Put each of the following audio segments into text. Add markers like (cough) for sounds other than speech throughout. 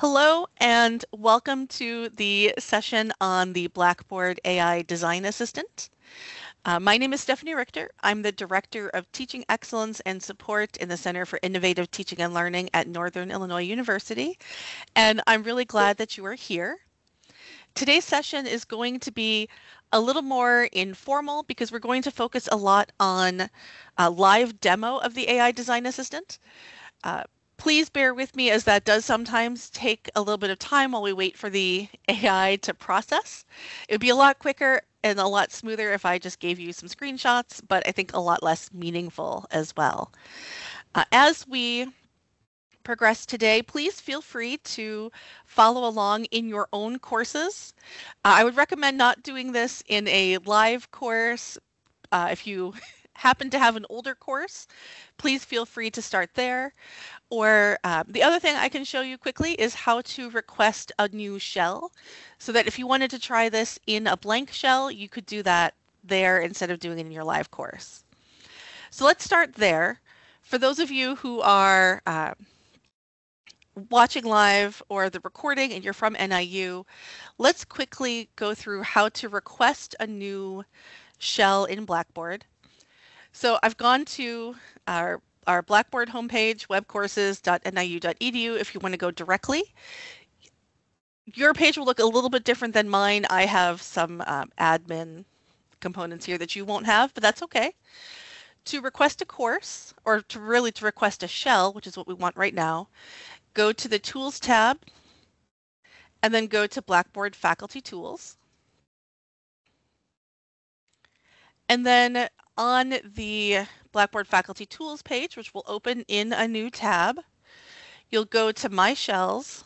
Hello and welcome to the session on the Blackboard AI Design Assistant. Uh, my name is Stephanie Richter. I'm the Director of Teaching Excellence and Support in the Center for Innovative Teaching and Learning at Northern Illinois University, and I'm really glad that you are here. Today's session is going to be a little more informal because we're going to focus a lot on a live demo of the AI Design Assistant. Uh, Please bear with me as that does sometimes take a little bit of time while we wait for the (laughs) AI to process. It would be a lot quicker and a lot smoother if I just gave you some screenshots, but I think a lot less meaningful as well. Uh, as we progress today, please feel free to follow along in your own courses. Uh, I would recommend not doing this in a live course. Uh, if you (laughs) happen to have an older course, please feel free to start there. Or uh, the other thing I can show you quickly is how to request a new shell so that if you wanted to try this in a blank shell, you could do that there instead of doing it in your live course. So let's start there. For those of you who are uh, watching live or the recording and you're from NIU, let's quickly go through how to request a new shell in Blackboard. So I've gone to our our Blackboard homepage, webcourses.niu.edu, if you want to go directly. Your page will look a little bit different than mine. I have some um, admin components here that you won't have, but that's okay. To request a course, or to really to request a shell, which is what we want right now, go to the Tools tab, and then go to Blackboard Faculty Tools. And then on the Blackboard Faculty Tools page, which will open in a new tab, you'll go to My Shells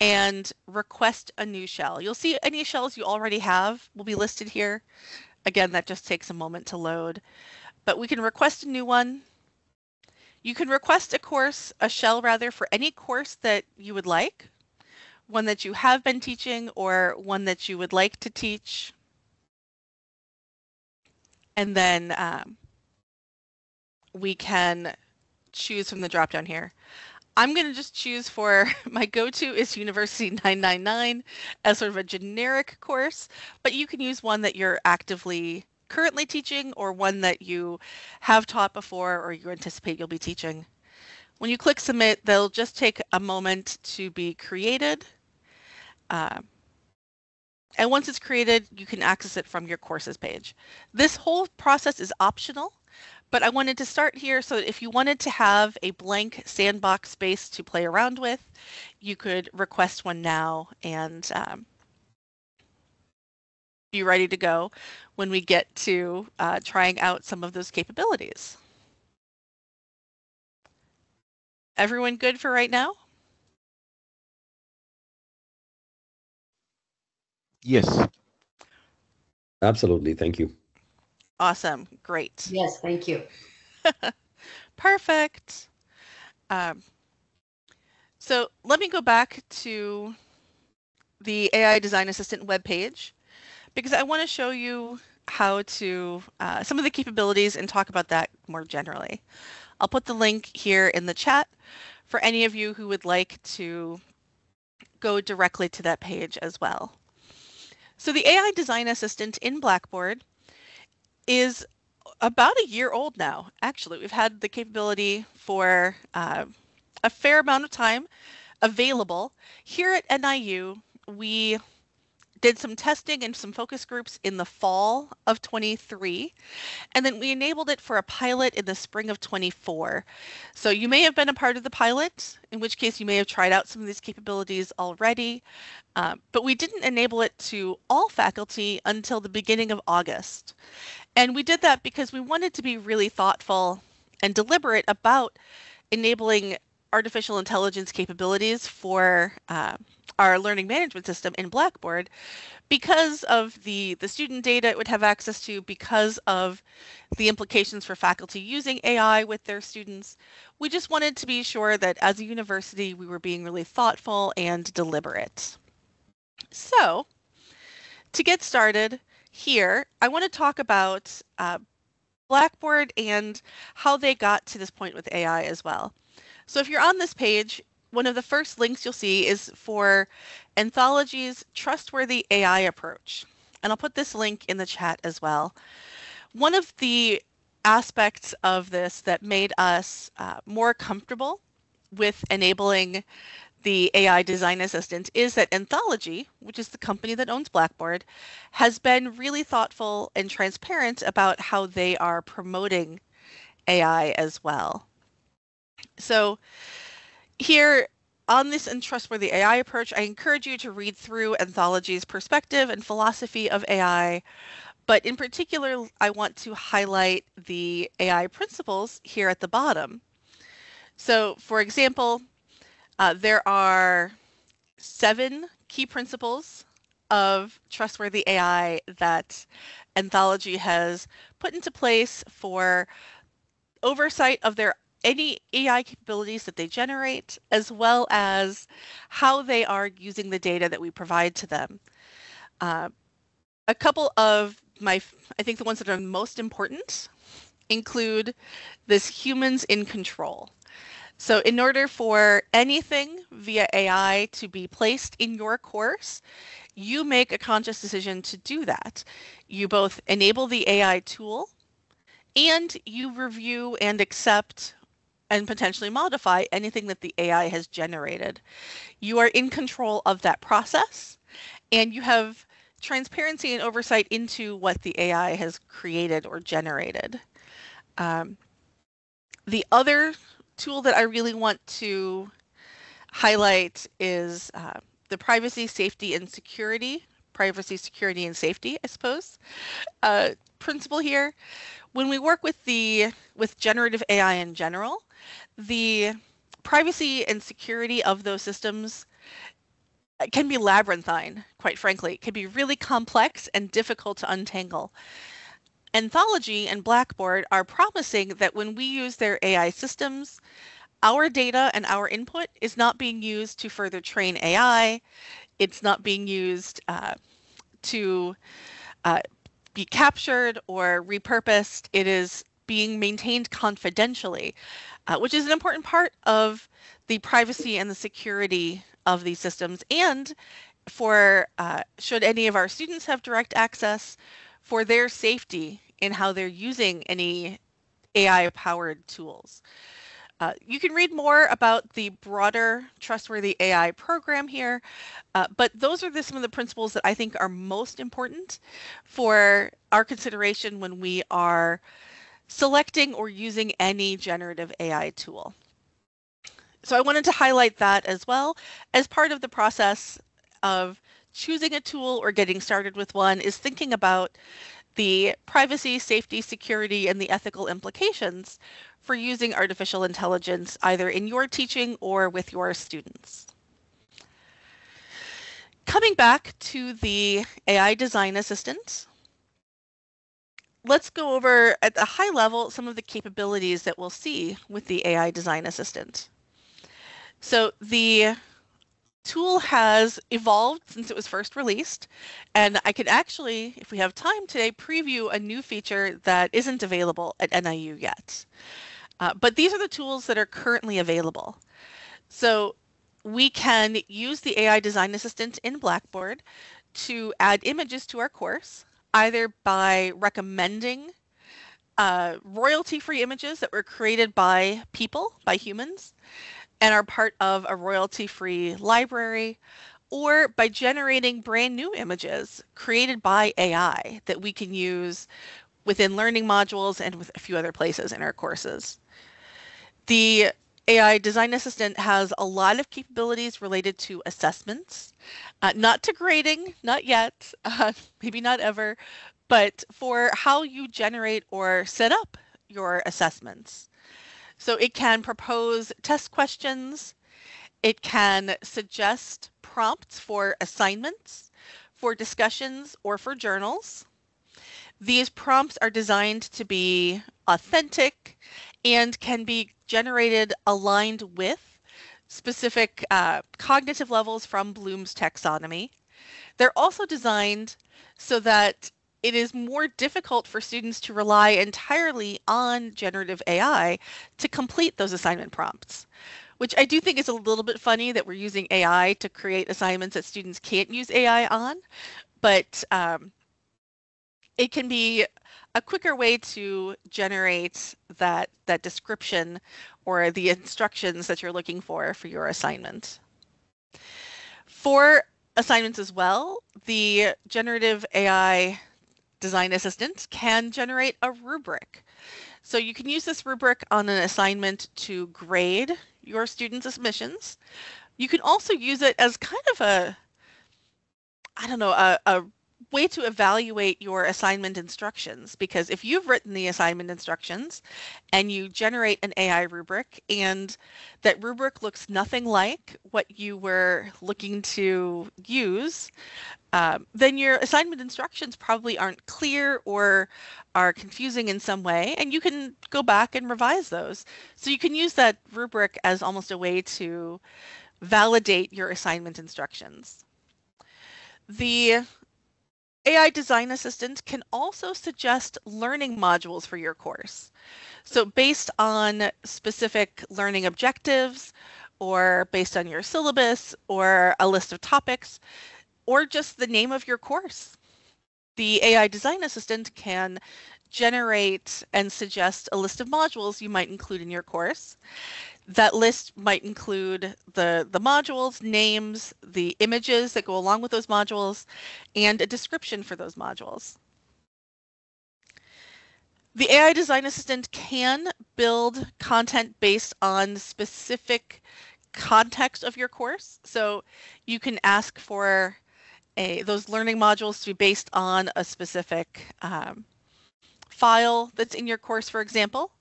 and request a new shell. You'll see any shells you already have will be listed here. Again, that just takes a moment to load, but we can request a new one. You can request a course, a shell rather, for any course that you would like, one that you have been teaching or one that you would like to teach and then um, we can choose from the drop down here. I'm going to just choose for (laughs) my go-to is University 999 as sort of a generic course, but you can use one that you're actively currently teaching or one that you have taught before or you anticipate you'll be teaching. When you click submit, they'll just take a moment to be created. Uh, and once it's created, you can access it from your courses page. This whole process is optional, but I wanted to start here so if you wanted to have a blank sandbox space to play around with, you could request one now and um, be ready to go when we get to uh, trying out some of those capabilities. Everyone good for right now? Yes. Absolutely. Thank you. Awesome. Great. Yes, thank you. (laughs) Perfect. Um, so let me go back to the AI Design Assistant webpage because I want to show you how to uh, some of the capabilities and talk about that more generally. I'll put the link here in the chat for any of you who would like to go directly to that page as well. So the AI Design Assistant in Blackboard is about a year old now. Actually, we've had the capability for uh, a fair amount of time available. Here at NIU, we did some testing and some focus groups in the fall of 23 and then we enabled it for a pilot in the spring of 24 so you may have been a part of the pilot in which case you may have tried out some of these capabilities already uh, but we didn't enable it to all faculty until the beginning of august. And we did that because we wanted to be really thoughtful and deliberate about enabling artificial intelligence capabilities for uh, our learning management system in Blackboard because of the, the student data it would have access to, because of the implications for faculty using AI with their students. We just wanted to be sure that as a university, we were being really thoughtful and deliberate. So to get started here, I want to talk about uh, Blackboard and how they got to this point with AI as well. So if you're on this page, one of the first links you'll see is for Anthology's Trustworthy AI Approach. And I'll put this link in the chat as well. One of the aspects of this that made us uh, more comfortable with enabling the AI design assistant is that Anthology, which is the company that owns Blackboard, has been really thoughtful and transparent about how they are promoting AI as well. So here on this untrustworthy AI approach, I encourage you to read through Anthology's perspective and philosophy of AI. But in particular, I want to highlight the AI principles here at the bottom. So for example, uh, there are seven key principles of trustworthy AI that Anthology has put into place for oversight of their any AI capabilities that they generate, as well as how they are using the data that we provide to them. Uh, a couple of my, I think the ones that are most important include this humans in control. So in order for anything via AI to be placed in your course, you make a conscious decision to do that. You both enable the AI tool and you review and accept and potentially modify anything that the AI has generated. You are in control of that process and you have transparency and oversight into what the AI has created or generated. Um, the other tool that I really want to highlight is uh, the privacy, safety, and security, privacy, security, and safety, I suppose, uh, principle here. When we work with the with generative AI in general, the privacy and security of those systems can be labyrinthine, quite frankly. It can be really complex and difficult to untangle. Anthology and Blackboard are promising that when we use their AI systems, our data and our input is not being used to further train AI. It's not being used uh, to uh, be captured or repurposed. It is being maintained confidentially, uh, which is an important part of the privacy and the security of these systems. And for uh, should any of our students have direct access, for their safety in how they're using any AI powered tools. Uh, you can read more about the broader Trustworthy AI program here, uh, but those are the, some of the principles that I think are most important for our consideration when we are selecting or using any generative AI tool. So I wanted to highlight that as well as part of the process of choosing a tool or getting started with one is thinking about the privacy, safety, security, and the ethical implications for using artificial intelligence either in your teaching or with your students. Coming back to the AI design assistant, let's go over at a high level some of the capabilities that we'll see with the AI design assistant. So the tool has evolved since it was first released, and I could actually, if we have time today, preview a new feature that isn't available at NIU yet. Uh, but these are the tools that are currently available. So we can use the AI Design Assistant in Blackboard to add images to our course, either by recommending uh, royalty-free images that were created by people, by humans, and are part of a royalty-free library, or by generating brand new images created by AI that we can use within learning modules and with a few other places in our courses. The AI Design Assistant has a lot of capabilities related to assessments, uh, not to grading, not yet, (laughs) uh, maybe not ever, but for how you generate or set up your assessments. So it can propose test questions. It can suggest prompts for assignments, for discussions, or for journals. These prompts are designed to be authentic and can be generated aligned with specific uh, cognitive levels from Bloom's taxonomy. They're also designed so that it is more difficult for students to rely entirely on generative AI to complete those assignment prompts. which I do think is a little bit funny that we're using AI to create assignments that students can't use AI on, but um, it can be a quicker way to generate that that description or the instructions that you're looking for for your assignment. For assignments as well, the generative AI design assistant can generate a rubric. So you can use this rubric on an assignment to grade your students' submissions. You can also use it as kind of a, I don't know, a, a way to evaluate your assignment instructions because if you've written the assignment instructions and you generate an AI rubric and that rubric looks nothing like what you were looking to use, um, then your assignment instructions probably aren't clear or are confusing in some way, and you can go back and revise those. So you can use that rubric as almost a way to validate your assignment instructions. The AI Design Assistant can also suggest learning modules for your course. So based on specific learning objectives or based on your syllabus or a list of topics or just the name of your course, the AI Design Assistant can generate and suggest a list of modules you might include in your course. That list might include the, the modules, names, the images that go along with those modules, and a description for those modules. The AI Design Assistant can build content based on specific context of your course. So you can ask for a, those learning modules to be based on a specific um, file that's in your course, for example.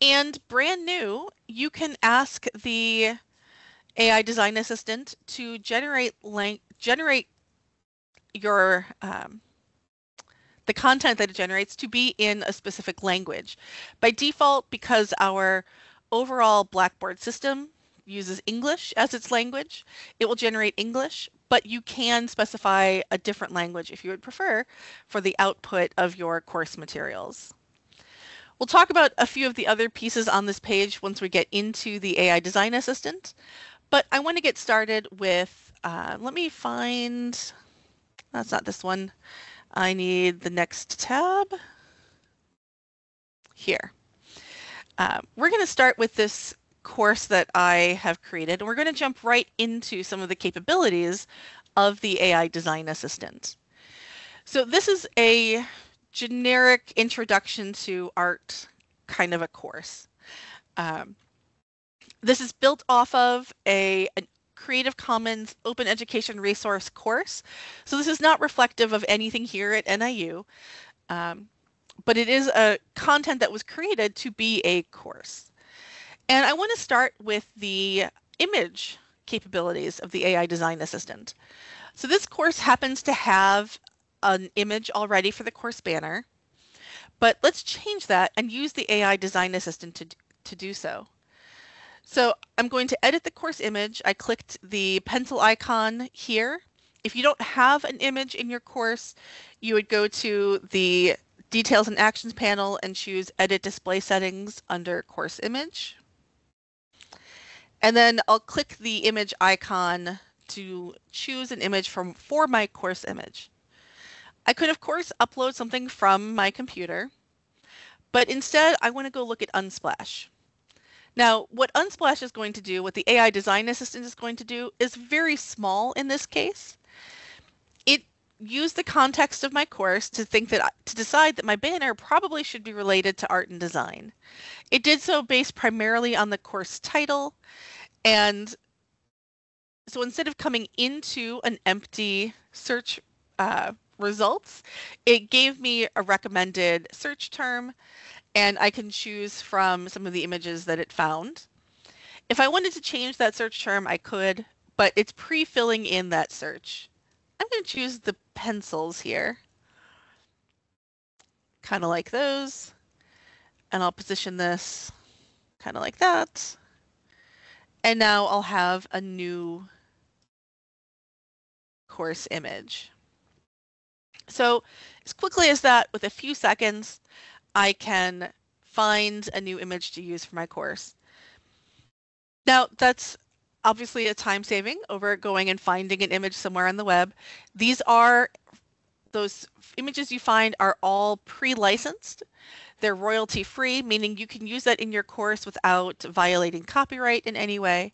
And brand new, you can ask the AI design assistant to generate generate your um, the content that it generates to be in a specific language. By default, because our overall Blackboard system uses English as its language, it will generate English, but you can specify a different language if you would prefer for the output of your course materials. We'll talk about a few of the other pieces on this page once we get into the AI Design Assistant, but I want to get started with, uh, let me find, that's not this one. I need the next tab here. Uh, we're going to start with this course that I have created, and we're going to jump right into some of the capabilities of the AI Design Assistant. So this is a generic introduction to art kind of a course. Um, this is built off of a, a, Creative Commons open education resource course. So this is not reflective of anything here at NIU, um, but it is a content that was created to be a course. And I want to start with the image capabilities of the AI Design Assistant. So this course happens to have an image already for the course banner, but let's change that and use the AI Design Assistant to, to do so. So I'm going to edit the course image. I clicked the pencil icon here. If you don't have an image in your course, you would go to the Details and Actions panel and choose Edit Display Settings under Course Image. And then I'll click the image icon to choose an image from for my course image. I could, of course, upload something from my computer, but instead I want to go look at Unsplash. Now, what Unsplash is going to do, what the AI Design Assistant is going to do, is very small in this case. It used the context of my course to think that to decide that my banner probably should be related to art and design. It did so based primarily on the course title, and so instead of coming into an empty search uh, results, it gave me a recommended search term and I can choose from some of the images that it found. If I wanted to change that search term, I could, but it's pre-filling in that search. I'm going to choose the pencils here, kind of like those, and I'll position this kind of like that. And now I'll have a new course image. So as quickly as that, with a few seconds, I can find a new image to use for my course. Now, that's obviously a time saving over going and finding an image somewhere on the web. These are those images you find are all pre-licensed. They're royalty free, meaning you can use that in your course without violating copyright in any way,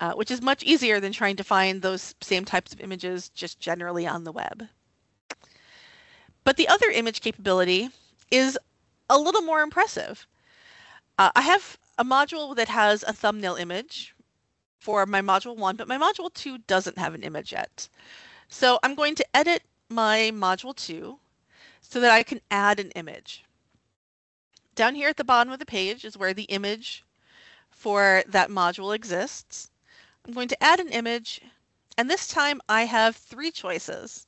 uh, which is much easier than trying to find those same types of images just generally on the web. But the other image capability is a little more impressive. Uh, I have a module that has a thumbnail image for my module one, but my module two doesn't have an image yet. So I'm going to edit my module two so that I can add an image. Down here at the bottom of the page is where the image for that module exists. I'm going to add an image, and this time I have three choices.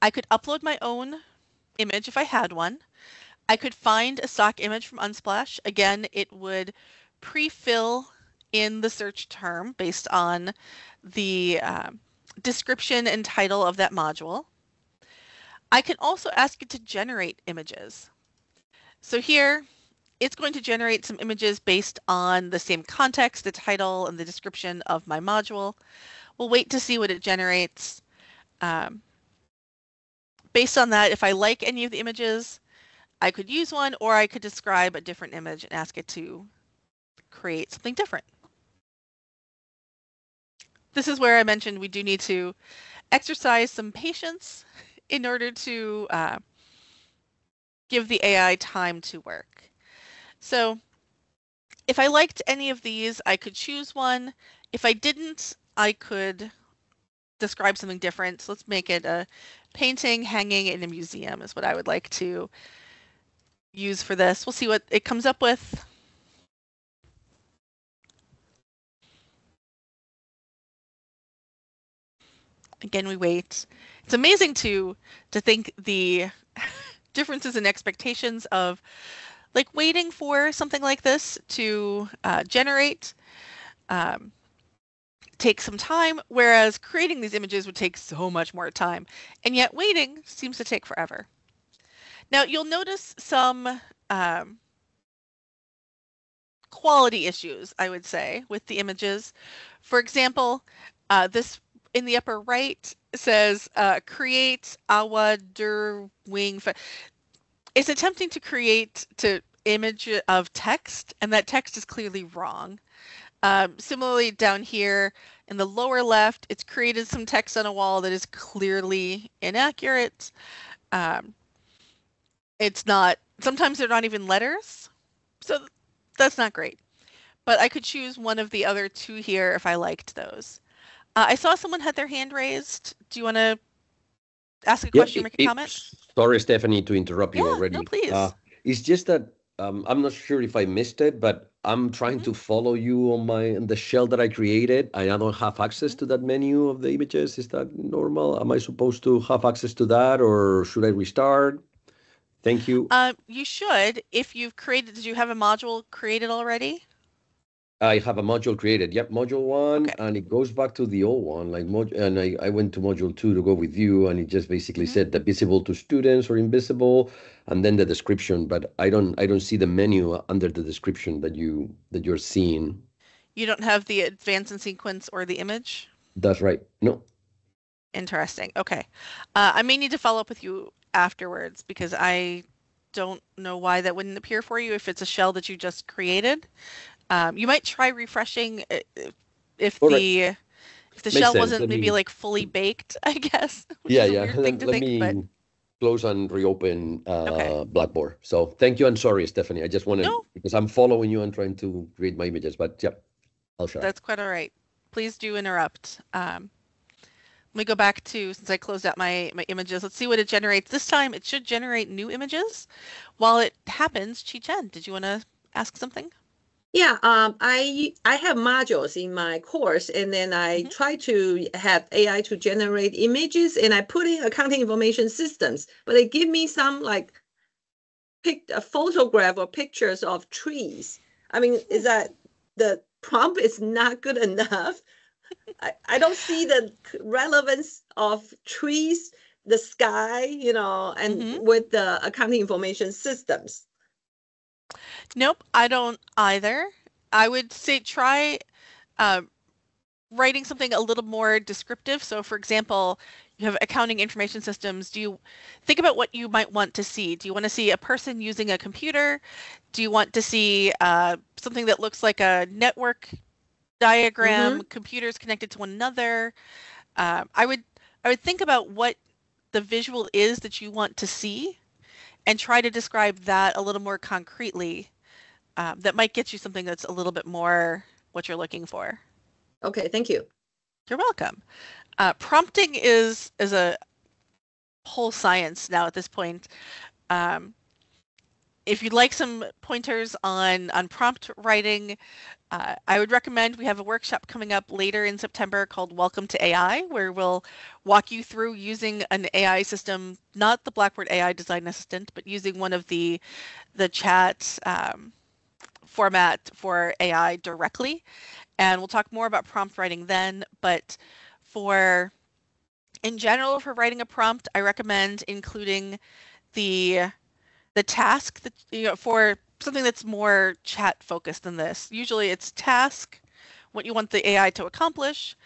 I could upload my own image if I had one. I could find a stock image from Unsplash. Again, it would pre-fill in the search term based on the uh, description and title of that module. I can also ask it to generate images. So here, it's going to generate some images based on the same context, the title, and the description of my module. We'll wait to see what it generates. Um, based on that, if I like any of the images, I could use one, or I could describe a different image and ask it to create something different. This is where I mentioned we do need to exercise some patience (laughs) in order to uh, give the AI time to work. So if I liked any of these, I could choose one. If I didn't, I could describe something different. So let's make it a painting hanging in a museum is what I would like to use for this. We'll see what it comes up with. Again, we wait. It's amazing to to think the (laughs) differences in expectations of like waiting for something like this to uh, generate um, take some time, whereas creating these images would take so much more time. And yet waiting seems to take forever. Now you'll notice some um, quality issues, I would say, with the images. For example, uh, this in the upper right says uh, create awa der wing. It's attempting to create to image of text, and that text is clearly wrong. Um, similarly, down here in the lower left, it's created some text on a wall that is clearly inaccurate. Um, it's not, sometimes they're not even letters, so that's not great. But I could choose one of the other two here if I liked those. Uh, I saw someone had their hand raised. Do you want to ask a question, yeah, make a it, comment? Sorry, Stephanie, to interrupt you yeah, already. No, please. Uh, it's just that um, I'm not sure if I missed it, but I'm trying mm-hmm. to follow you on my on the shell that I created. I don't have access to that menu of the images. Is that normal? Am I supposed to have access to that, or should I restart? Thank you. Uh, you should. If you've created, did you have a module created already? I have a module created. Yep, module one, okay. and it goes back to the old one. Like mod, and I, I went to module two to go with you, and it just basically mm-hmm. said the visible to students or invisible, and then the description. But I don't I don't see the menu under the description that you that you're seeing. You don't have the advance and sequence or the image. That's right. No. Interesting. Okay, uh, I may need to follow up with you afterwards because I don't know why that wouldn't appear for you if it's a shell that you just created. Um, you might try refreshing uh, if the if the Makes shell sense. wasn't Let maybe me... like fully baked. (laughs) I guess. Yeah, yeah. Let, (laughs) let think, me but... close and reopen uh, okay. Blackboard. So thank you and sorry, Stephanie. I just wanted no. because I'm following you and trying to create my images, but yeah, I'll share. That's quite all right. Please do interrupt. Um, let me go back to since I closed out my my images. Let's see what it generates this time. It should generate new images. While it happens, Chi Chen, did you want to ask something? Yeah, um, I I have modules in my course, and then I mm-hmm. try to have AI to generate images, and I put in accounting information systems, but they give me some like pick a photograph or pictures of trees. I mean, is (laughs) that the prompt is not good enough? I, I don't see the relevance of trees, the sky, you know, and mm-hmm. with the accounting information systems. Nope, I don't either. I would say try uh, writing something a little more descriptive. So for example, you have accounting information systems. Do you think about what you might want to see? Do you want to see a person using a computer? Do you want to see uh, something that looks like a network diagram, mm-hmm. computers connected to one another? Uh, I would I would think about what the visual is that you want to see and try to describe that a little more concretely. Uh, that might get you something that's a little bit more what you're looking for. Okay, thank you. You're welcome. Uh, prompting is is a whole science now at this point. Um, if you'd like some pointers on on prompt writing, uh, I would recommend we have a workshop coming up later in September called Welcome to AI, where we'll walk you through using an AI system, not the Blackboard AI Design Assistant, but using one of the the chat um, format for AI directly. And we'll talk more about prompt writing then, but for in general for writing a prompt, I recommend including the the task that you know for something that's more chat focused than this. Usually it's task, what you want the AI to accomplish,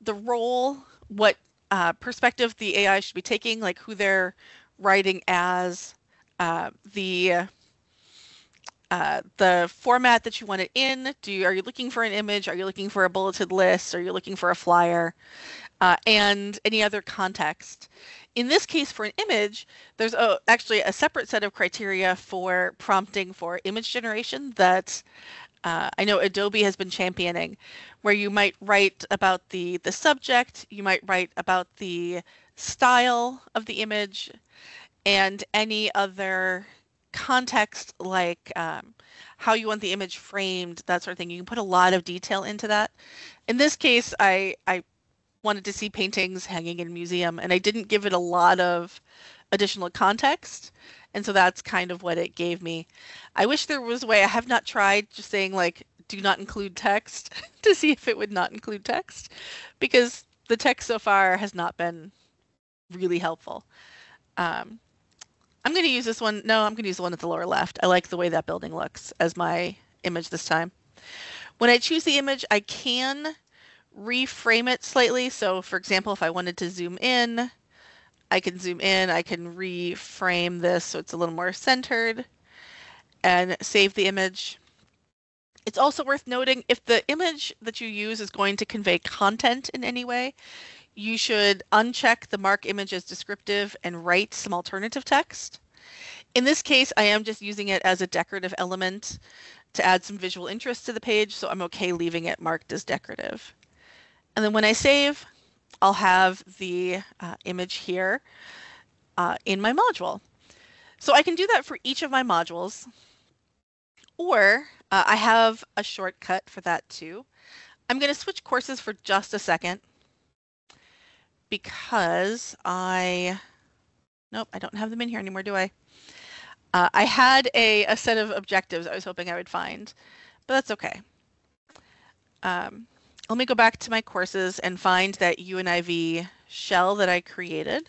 the role, what uh, perspective the AI should be taking, like who they're writing as, uh, the uh, the format that you want it in. Do you, are you looking for an image? Are you looking for a bulleted list? Are you looking for a flyer? Uh, and any other context. In this case, for an image, there's a, actually a separate set of criteria for prompting for image generation that uh, I know Adobe has been championing, where you might write about the the subject, you might write about the style of the image, and any other context like um, how you want the image framed, that sort of thing. You can put a lot of detail into that. In this case, I, I wanted to see paintings hanging in a museum and I didn't give it a lot of additional context. And so that's kind of what it gave me. I wish there was a way, I have not tried just saying like, do not include text (laughs) to see if it would not include text because the text so far has not been really helpful. Um, I'm going to use this one. No, I'm going to use the one at the lower left. I like the way that building looks as my image this time. When I choose the image, I can reframe it slightly. So for example, if I wanted to zoom in, I can zoom in, I can reframe this so it's a little more centered and save the image. It's also worth noting if the image that you use is going to convey content in any way, you should uncheck the mark image as descriptive and write some alternative text. In this case, I am just using it as a decorative element to add some visual interest to the page, so I'm okay leaving it marked as decorative. And then when I save, I'll have the uh, image here uh, in my module. So I can do that for each of my modules, or uh, I have a shortcut for that too. I'm going to switch courses for just a second because I, nope, I don't have them in here anymore, do I? Uh, I had a, a set of objectives I was hoping I would find, but that's okay. Um, let me go back to my courses and find that UNIV shell that I created.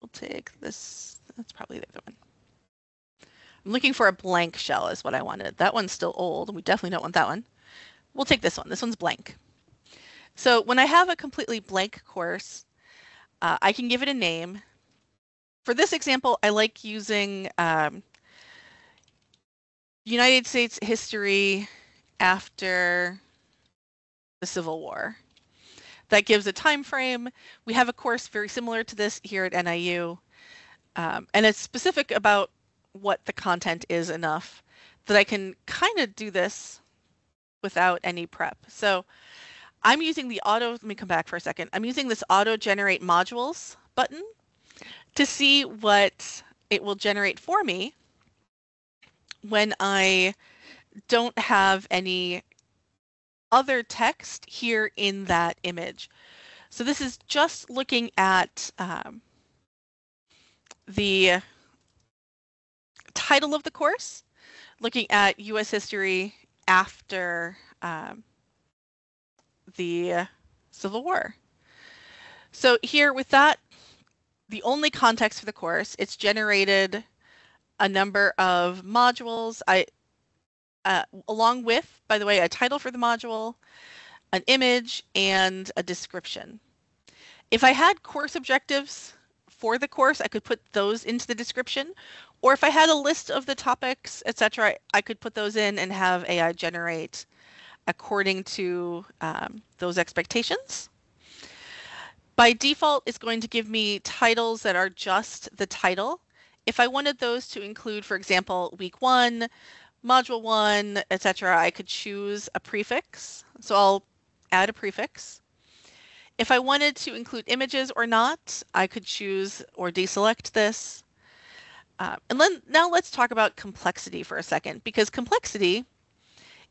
We'll take this. That's probably the other one. I'm looking for a blank shell is what I wanted. That one's still old. We definitely don't want that one. We'll take this one. This one's blank. So when I have a completely blank course, uh, I can give it a name. For this example, I like using um, United States history after the Civil War that gives a time frame. We have a course very similar to this here at NIU, um, and it's specific about what the content is enough that I can kind of do this without any prep. So I'm using the auto, let me come back for a second. I'm using this auto generate modules button to see what it will generate for me when I don't have any other text here in that image. So this is just looking at um, the title of the course, looking at U.S. history after um, the Civil War. So here with that, the only context for the course, it's generated a number of modules. I, uh, along with, by the way, a title for the module, an image, and a description. If I had course objectives for the course, I could put those into the description, or if I had a list of the topics, etc., I could put those in and have AI generate according to um, those expectations. By default, it's going to give me titles that are just the title. If I wanted those to include, for example, week one, module one, etc., I could choose a prefix. So I'll add a prefix. If I wanted to include images or not, I could choose or deselect this. Uh, and then now let's talk about complexity for a second, because complexity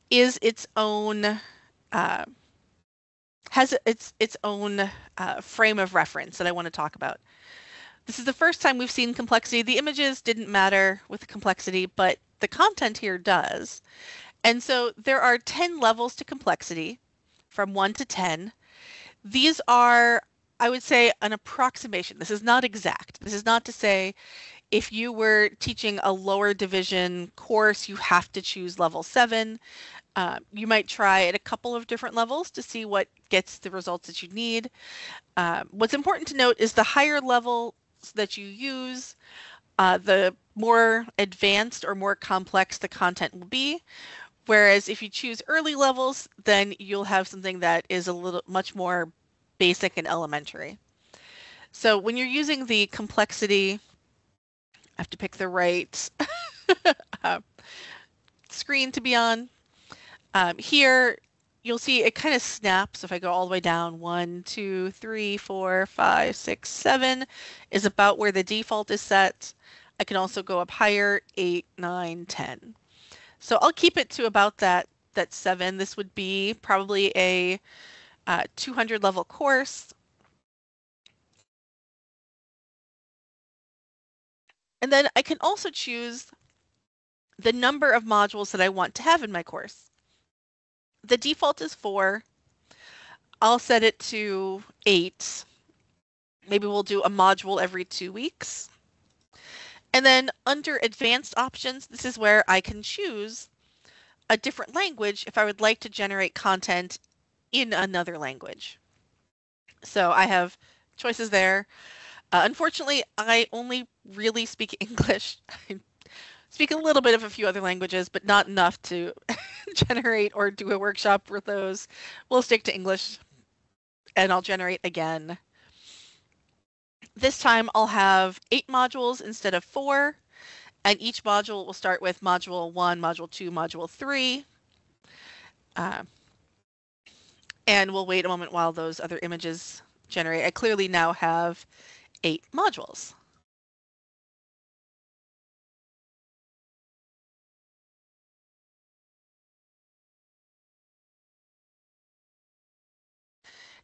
is its own uh, has its its own uh, frame of reference that I want to talk about. This is the first time we've seen complexity. The images didn't matter with complexity, but the content here does. And so there are 10 levels to complexity from 1 to 10. These are, I would say, an approximation. This is not exact. This is not to say if you were teaching a lower division course, you have to choose level 7. Uh, you might try at a couple of different levels to see what gets the results that you need. Uh, what's important to note is the higher levels that you use, uh, the more advanced or more complex the content will be. Whereas if you choose early levels, then you'll have something that is a little much more basic and elementary. So when you're using the complexity, I have to pick the right (laughs) uh, screen to be on. Um, here, you'll see it kind of snaps. If I go all the way down, one, two, three, four, five, six, seven is about where the default is set. I can also go up higher, eight, nine, 10. So I'll keep it to about that, that seven. This would be probably a uh, 200 level course. And then I can also choose the number of modules that I want to have in my course the default is four. I'll set it to eight. Maybe we'll do a module every two weeks. And then under advanced options, this is where I can choose a different language if I would like to generate content in another language. So I have choices there. Uh, unfortunately, I only really speak (laughs) English. speak a little bit of a few other languages, but not enough to (laughs) generate or do a workshop with those. We'll stick to English and I'll generate again. This time I'll have eight modules instead of four, and each module will start with module one, module two, module three. Uh, and we'll wait a moment while those other images generate. I clearly now have eight modules.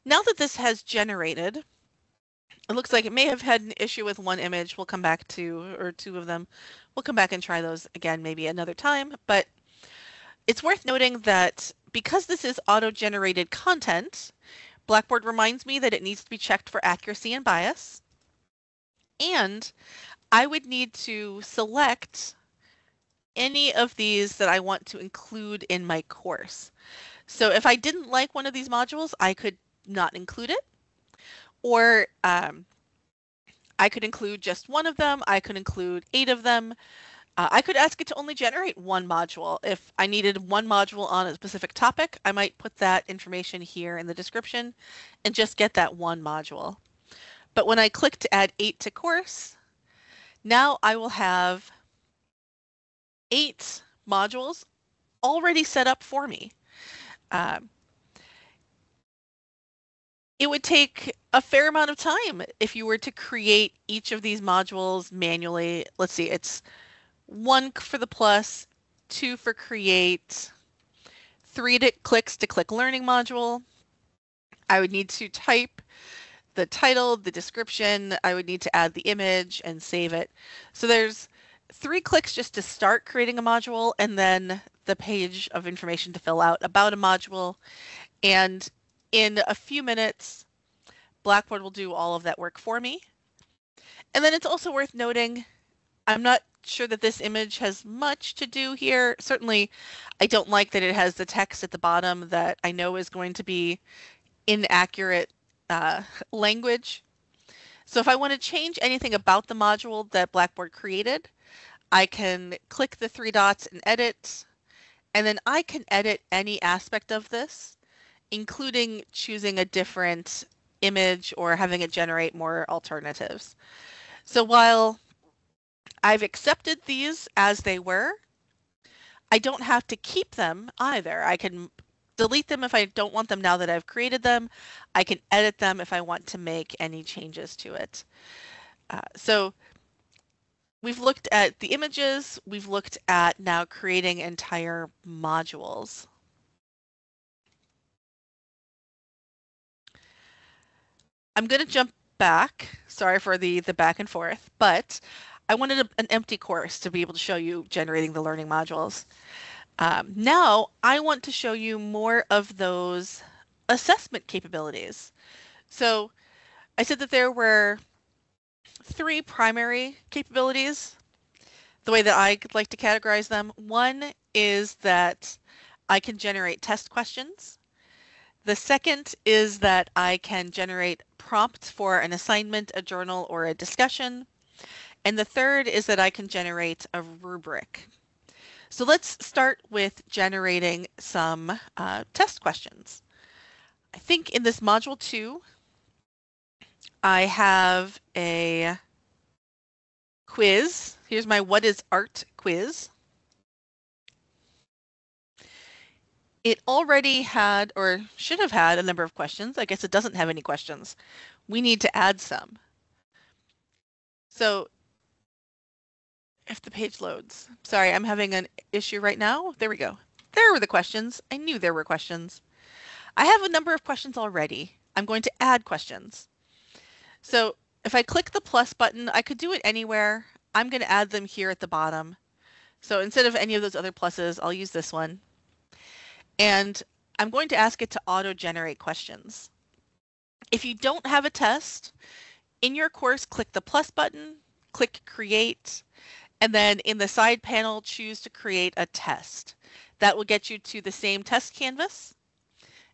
Now that this has generated, it looks like it may have had an issue with one image. We'll come back to, or two of them. We'll come back and try those again maybe another time. But it's worth noting that because this is auto-generated content, Blackboard reminds me that it needs to be checked for accuracy and bias. And I would need to select any of these that I want to include in my course. So if I didn't like one of these modules, I could not include it. Or um, I could include just one of them. I could include eight of them. Uh, I could ask it to only generate one module. If I needed one module on a specific topic, I might put that information here in the description and just get that one module. But when I click to add eight to course, now I will have eight modules already set up for me. Um, it would take a fair amount of time if you were to create each of these modules manually. Let's see, it's one for the plus, two for create, three to clicks to click learning module. I would need to type the title, the description. I would need to add the image and save it. So there's three clicks just to start creating a module and then the page of information to fill out about a module. And in a few minutes, Blackboard will do all of that work for me. And then it's also worth noting, I'm not sure that this image has much to do here. Certainly, I don't like that it has the text at the bottom that I know is going to be inaccurate uh, (laughs) language. So if I want to change anything about the module that Blackboard created, I can click the three dots and edit, and then I can edit any aspect of this, including choosing a different image or having it generate more alternatives. So while I've accepted these as they were, I don't have to keep them either. I can delete them if I don't want them now that I've created them. I can edit them if I want to make any changes to it. Uh, so we've looked at the images, we've looked at now creating entire modules. I'm going to jump back. Sorry for the, the back and forth, but I wanted a, an empty course to be able to show you generating the learning modules. Um, now I want to show you more of those assessment capabilities. So I said that there were three primary capabilities. The way that I like to categorize them, one is that I can generate test questions. The second is that I can generate prompts for an assignment, a journal, or a discussion. And the third is that I can generate a rubric. So let's start with generating some uh, test questions. I think in this module two, I have a quiz. Here's my what is art quiz. It already had or should have had a number of questions. I guess it doesn't have any questions. We need to add some. So if the page loads. Sorry, I'm having an issue right now. There we go. There were the questions. I knew there were questions. I have a number of questions already. I'm going to add questions. So if I click the plus button, I could do it anywhere. I'm going to add them here at the bottom. So instead of any of those other pluses, I'll use this one. And I'm going to ask it to auto-generate questions. If you don't have a test, in your course, click the plus button, click create, and then in the side panel, choose to create a test. That will get you to the same test canvas.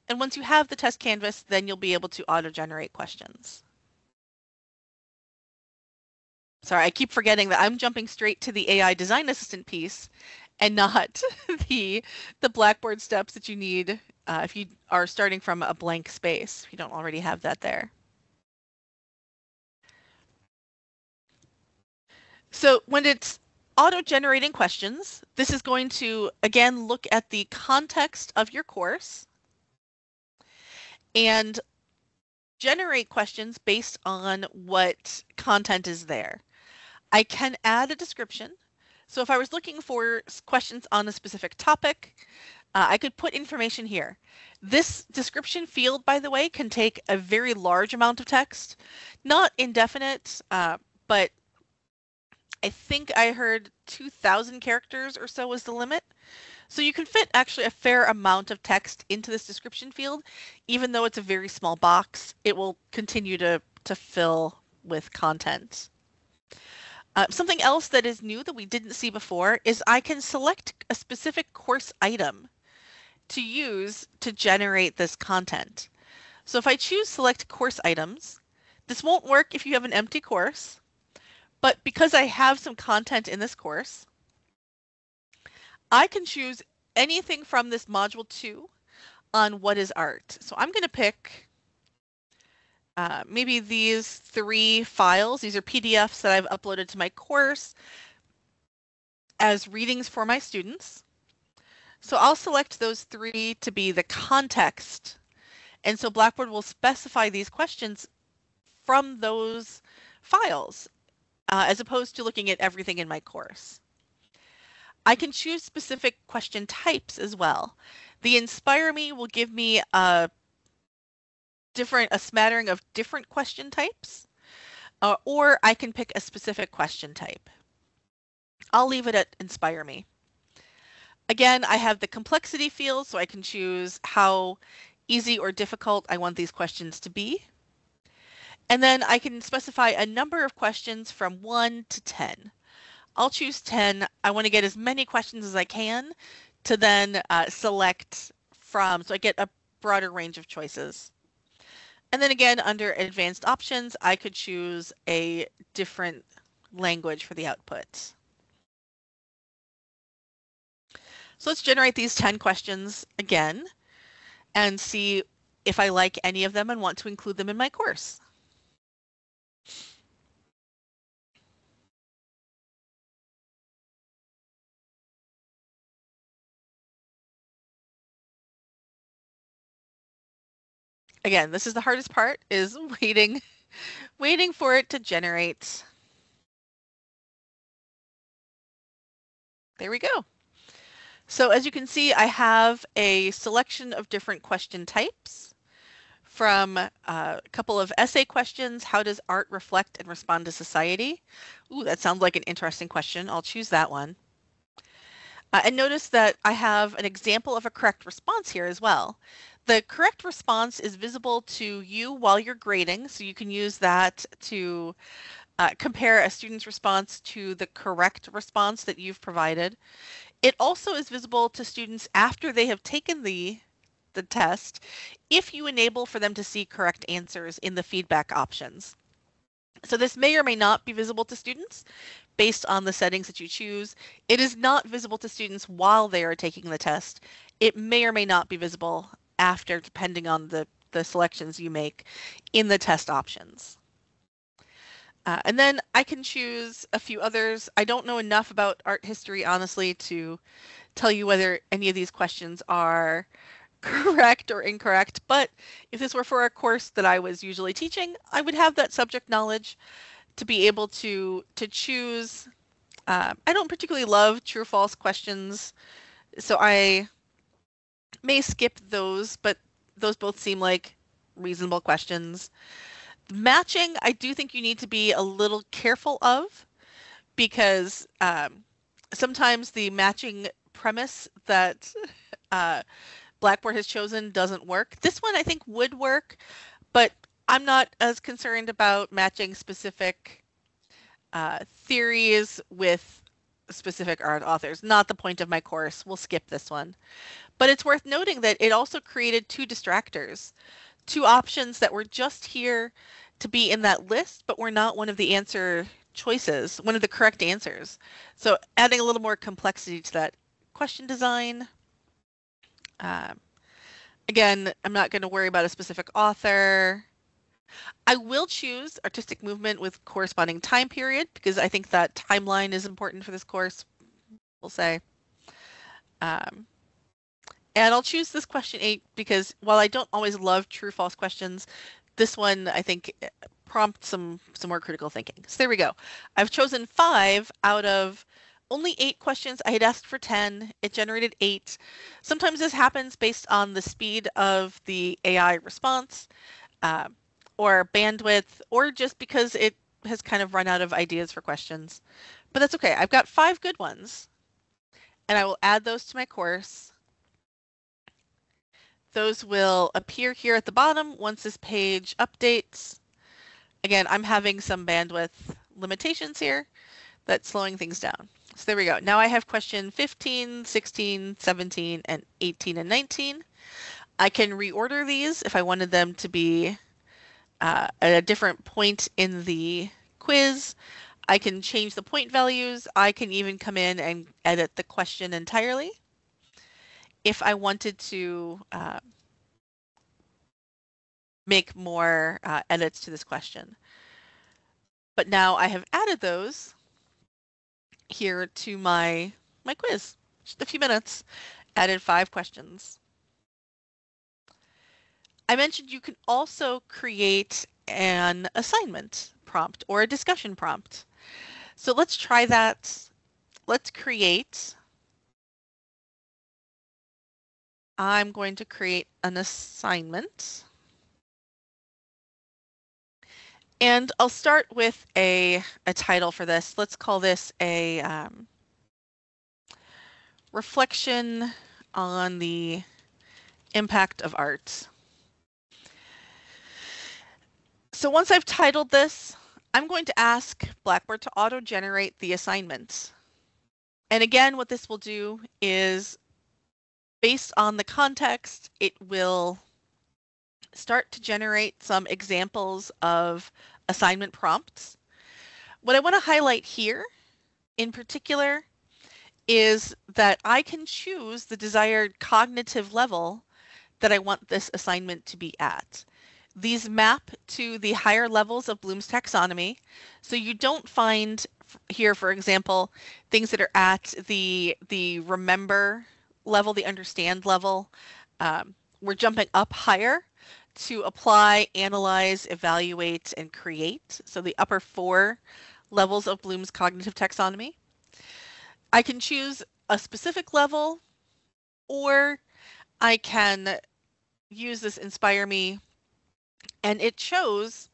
And once you have the test canvas, then you'll be able to auto-generate questions. Sorry, I keep forgetting that I'm jumping straight to the AI Design Assistant piece and not (laughs) the, the Blackboard steps that you need uh, if you are starting from a blank space, if you don't already have that there. So when it's auto-generating questions, this is going to, again, look at the context of your course and generate questions based on what content is there. I can add a description. So if I was looking for questions on a specific topic, uh, I could put information here. This description field, by the way, can take a very large amount of text, not indefinite, uh, but I think I heard 2,000 characters or so was the limit. So you can fit actually a fair amount of text into this description field, even though it's a very small box, it will continue to, to fill with content. Uh, something else that is new that we didn't see before is I can select a specific course item to use to generate this content. So if I choose select course items, this won't work if you have an empty course. But because I have some content in this course, I can choose anything from this module two on what is art. So I'm going to pick uh, maybe these three files. These are PDFs that I've uploaded to my course as readings for my students. So I'll select those three to be the context. And so Blackboard will specify these questions from those files uh, as opposed to looking at everything in my course. I can choose specific question types as well. The Inspire Me will give me a different, a smattering of different question types, uh, or I can pick a specific question type. I'll leave it at Inspire Me. Again, I have the complexity field, so I can choose how easy or difficult I want these questions to be. And then I can specify a number of questions from 1 to 10. I'll choose 10. I want to get as many questions as I can to then uh, select from, so I get a broader range of choices. And then again, under advanced options, I could choose a different language for the output. So let's generate these 10 questions again and see if I like any of them and want to include them in my course. Again, this is the hardest part is (laughs) waiting, waiting for it to generate. There we go. So as you can see, I have a selection of different question types from uh, a couple of essay questions. How does art reflect and respond to society? Ooh, that sounds like an interesting question. I'll choose that one. Uh, and notice that I have an example of a correct response here as well. The correct response is visible to you while you're grading, so you can use that to uh, compare a student's response to the correct response that you've provided. It also is visible to students after they have taken the the test if you enable for them to see correct answers in the feedback options. So this may or may not be visible to students based on the settings that you choose. It is not visible to students while they are taking the test. It may or may not be visible after, depending on the, the selections you make in the test options. Uh, and then I can choose a few others. I don't know enough about art history, honestly, to tell you whether any of these questions are (laughs) correct or incorrect. But if this were for a course that I was usually teaching, I would have that subject knowledge to be able to to choose. Uh, I don't particularly love true false questions, so I may skip those, but those both seem like reasonable questions. Matching, I do think you need to be a little careful of because um, sometimes the matching premise that (laughs) uh, Blackboard has chosen doesn't work. This one I think would work, but I'm not as concerned about matching specific uh, theories with specific art authors. Not the point of my course. We'll skip this one. But it's worth noting that it also created two distractors two options that were just here to be in that list, but were not one of the answer choices, one of the correct answers. So adding a little more complexity to that question design. Um, again, I'm not going to worry about a specific author. I will choose artistic movement with corresponding time period because I think that timeline is important for this course, we'll say. Um, and I'll choose this question eight because while I don't always love true false questions, this one I think prompts some some more critical thinking. So there we go. I've chosen five out of only eight questions. I had asked for 10. It generated eight. Sometimes this happens based on the speed of the AI response uh, or bandwidth, or just because it has kind of run out of ideas for questions. But that's okay. I've got five good ones, and I will add those to my course. Those will appear here at the bottom once this page updates. Again, I'm having some bandwidth limitations here that's slowing things down. So there we go. Now I have question 15, 16, 17, and 18 and 19. I can reorder these if I wanted them to be uh, at a different point in the quiz. I can change the point values. I can even come in and edit the question entirely if I wanted to uh, make more uh, edits to this question. But now I have added those here to my, my quiz. Just a few minutes, added five questions. I mentioned you can also create an assignment prompt or a discussion prompt. So let's try that. Let's create I'm going to create an assignment. And I'll start with a, a title for this. Let's call this a um, reflection on the impact of art. So once I've titled this, I'm going to ask Blackboard to auto-generate the assignments. And again, what this will do is based on the context, it will start to generate some examples of assignment prompts. What I want to highlight here in particular is that I can choose the desired cognitive level that I want this assignment to be at. These map to the higher levels of Bloom's taxonomy. So you don't find here, for example, things that are at the the remember level, the understand level. Um, we're jumping up higher to apply, analyze, evaluate, and create. So the upper four levels of Bloom's cognitive taxonomy. I can choose a specific level or I can use this Inspire Me and it shows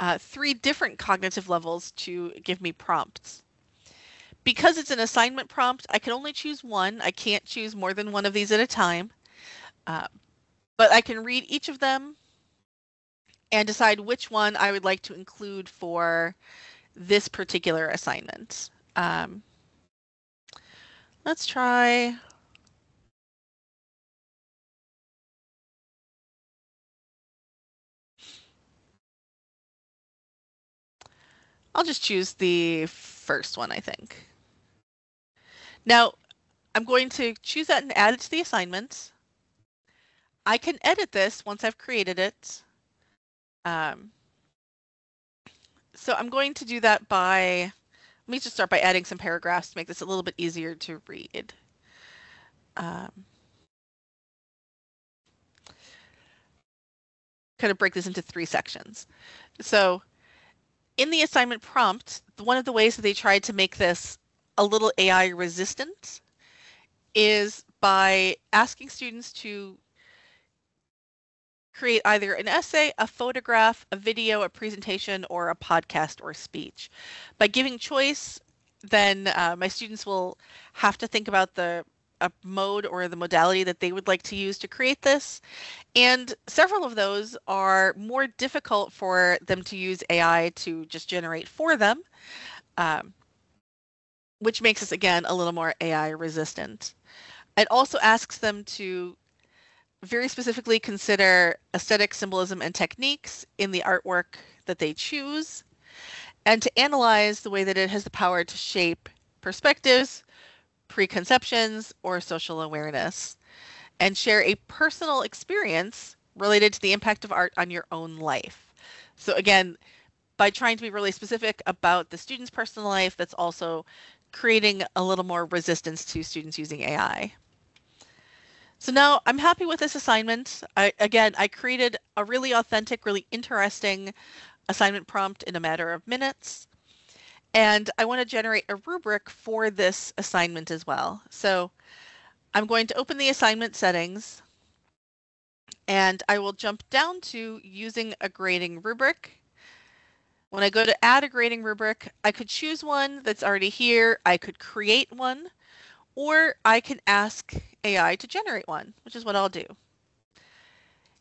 uh, three different cognitive levels to give me prompts. Because it's an assignment prompt, I can only choose one. I can't choose more than one of these at a time. Uh, but I can read each of them and decide which one I would like to include for this particular assignment. Um, let's try I'll just choose the first one, I think. Now, I'm going to choose that and add it to the assignments. I can edit this once I've created it. Um, so I'm going to do that by, let me just start by adding some paragraphs to make this a little bit easier to read. Um, kind of break this into three sections. So in the assignment prompt, one of the ways that they tried to make this a little AI resistant is by asking students to create either an essay, a photograph, a video, a presentation, or a podcast or speech. By giving choice, then uh, my students will have to think about the a mode or the modality that they would like to use to create this. And several of those are more difficult for them to use AI to just generate for them, um, which makes us, again, a little more AI resistant. It also asks them to very specifically consider aesthetic symbolism and techniques in the artwork that they choose, and to analyze the way that it has the power to shape perspectives, preconceptions, or social awareness, and share a personal experience related to the impact of art on your own life. So again, by trying to be really specific about the student's personal life, that's also creating a little more resistance to students using AI. So now I'm happy with this assignment. I, again, I created a really authentic, really interesting assignment prompt in a matter of minutes. And I want to generate a rubric for this assignment as well. So I'm going to open the assignment settings and I will jump down to using a grading rubric. When I go to add a grading rubric, I could choose one that's already here. I could create one, or I can ask AI to generate one, which is what I'll do.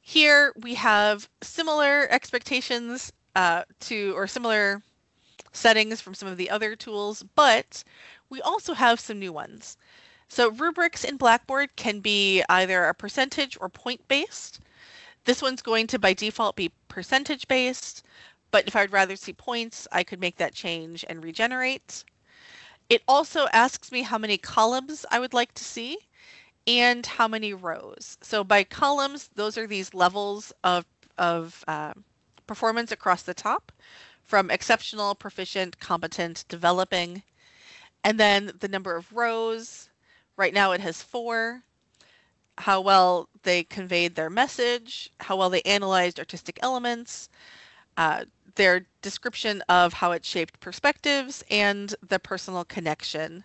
Here we have similar expectations uh, to, or similar settings from some of the other tools, but we also have some new ones. So rubrics in Blackboard can be either a percentage or point based. This one's going to by default be percentage based, but if I'd rather see points, I could make that change and regenerate. It also asks me how many columns I would like to see and how many rows. So by columns, those are these levels of, of uh, performance across the top from exceptional, proficient, competent, developing. And then the number of rows, right now it has four. How well they conveyed their message, how well they analyzed artistic elements, uh, their description of how it shaped perspectives, and the personal connection.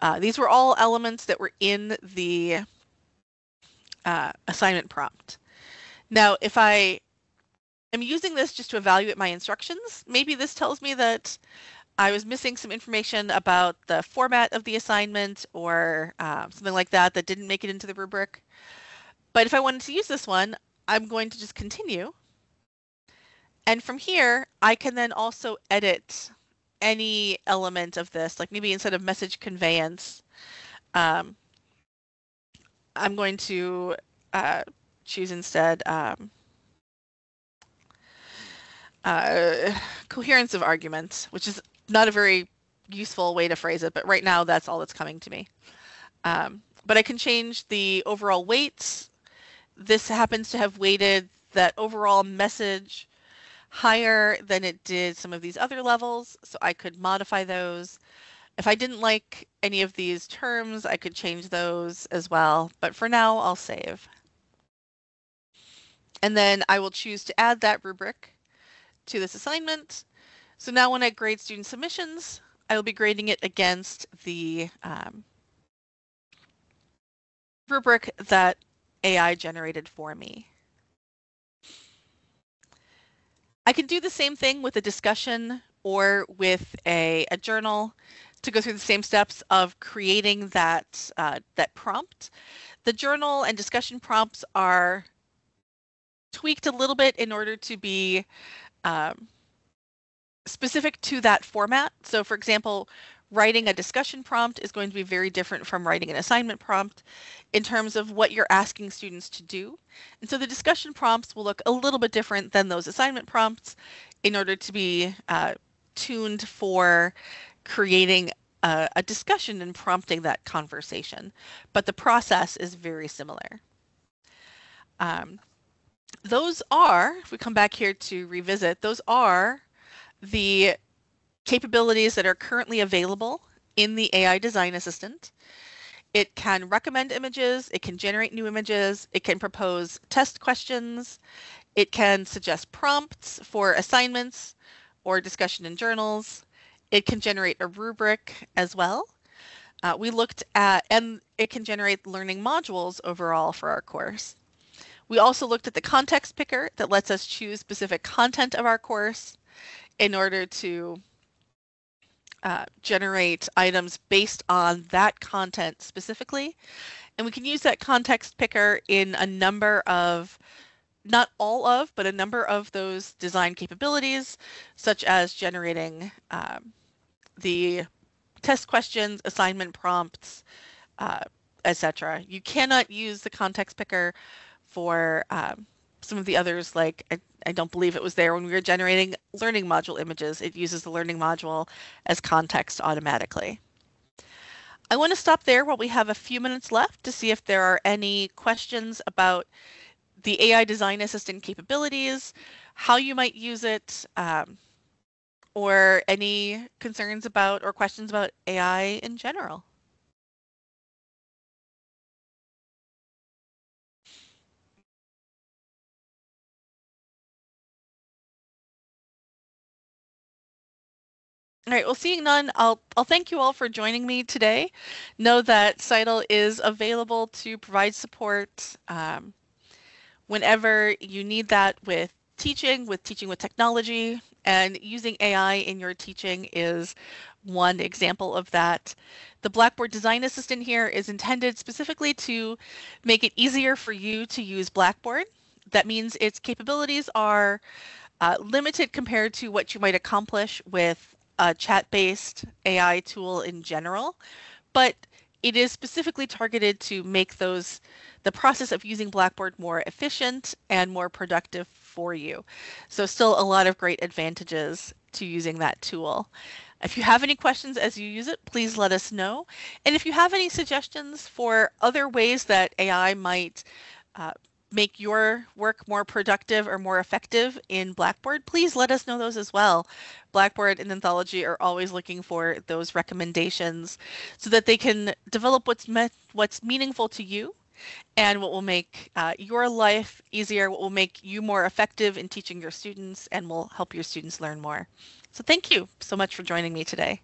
Uh, these were all elements that were in the uh, assignment prompt. Now, if I am using this just to evaluate my instructions. Maybe this tells me that I was missing some information about the format of the assignment or uh, something like that that didn't make it into the rubric. But if I wanted to use this one, I'm going to just continue. And from here, I can then also edit any element of this, like maybe instead of message conveyance, um, I'm going to uh, choose instead um, uh, coherence of arguments, which is not a very useful way to phrase it, but right now that's all that's coming to me. Um, but I can change the overall weights. This happens to have weighted that overall message higher than it did some of these other levels, so I could modify those. If I didn't like any of these terms, I could change those as well, but for now I'll save. And then I will choose to add that rubric to this assignment. So now when I grade student submissions, I will be grading it against the um, rubric that AI generated for me. I can do the same thing with a discussion or with a, a journal to go through the same steps of creating that uh, that prompt. The journal and discussion prompts are tweaked a little bit in order to be um, specific to that format. So for example, writing a discussion prompt is going to be very different from writing an assignment prompt in terms of what you're asking students to do. And so the discussion prompts will look a little bit different than those assignment prompts in order to be uh, tuned for creating a, a discussion and prompting that conversation. But the process is very similar. Um, those are, if we come back here to revisit, those are the capabilities that are currently available in the AI Design Assistant. It can recommend images, it can generate new images, it can propose test questions, it can suggest prompts for assignments or discussion in journals. It can generate a rubric as well. Uh, we looked at, and it can generate learning modules overall for our course. We also looked at the context picker that lets us choose specific content of our course in order to uh, generate items based on that content specifically. And we can use that context picker in a number of, not all of, but a number of those design capabilities, such as generating um, the test questions, assignment prompts, uh, etc. You cannot use the context picker for um, some of the others like I, I don't believe it was there when we were generating learning module images. It uses the learning module as context automatically. I want to stop there while we have a few minutes left to see if there are any questions about the AI Design Assistant capabilities, how you might use it, um, or any concerns about or questions about AI in general. All right, well, seeing none, I'll, I'll thank you all for joining me today. Know that CITL is available to provide support um, whenever you need that with teaching, with teaching with technology, and using AI in your teaching is one example of that. The Blackboard Design Assistant here is intended specifically to make it easier for you to use Blackboard. That means its capabilities are uh, limited compared to what you might accomplish with a chat-based AI tool in general, but it is specifically targeted to make those the process of using Blackboard more efficient and more productive for you. So still a lot of great advantages to using that tool. If you have any questions as you use it, please let us know. And if you have any suggestions for other ways that AI might uh, make your work more productive or more effective in Blackboard, please let us know those as well. Blackboard and Anthology are always looking for those recommendations so that they can develop what's what's meaningful to you and what will make uh, your life easier, what will make you more effective in teaching your students and will help your students learn more. So thank you so much for joining me today.